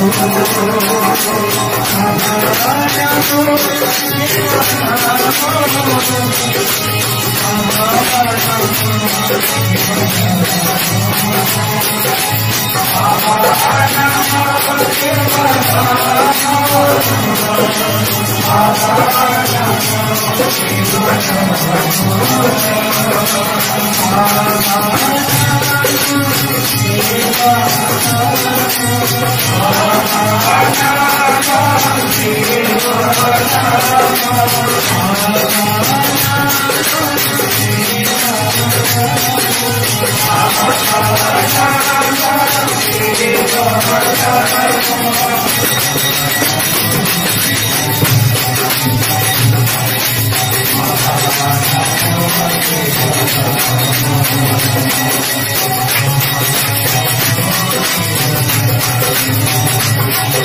I'm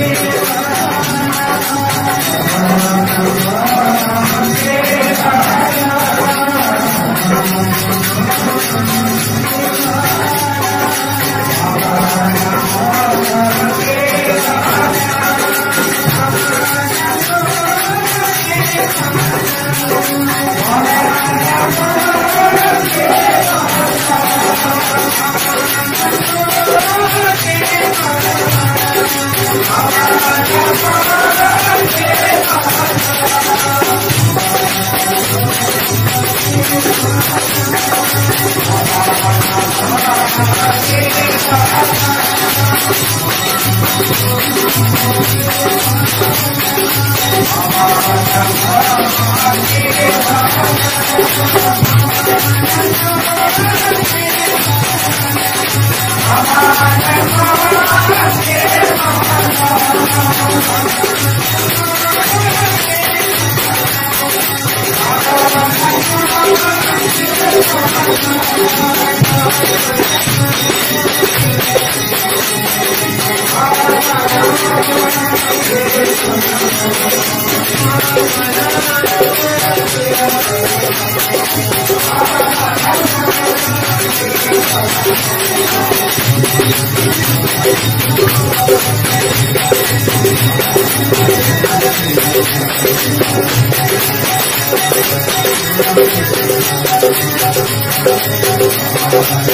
Yeah. Thank I'm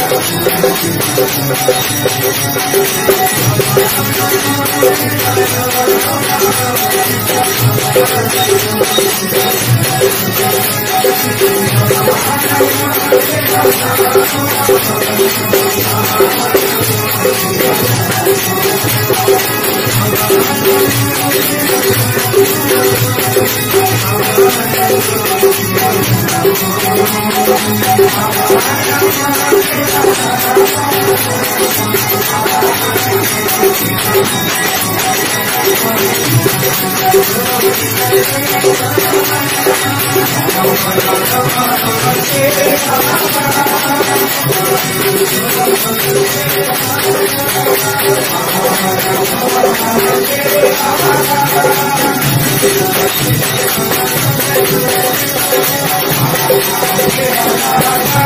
I'm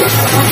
I'm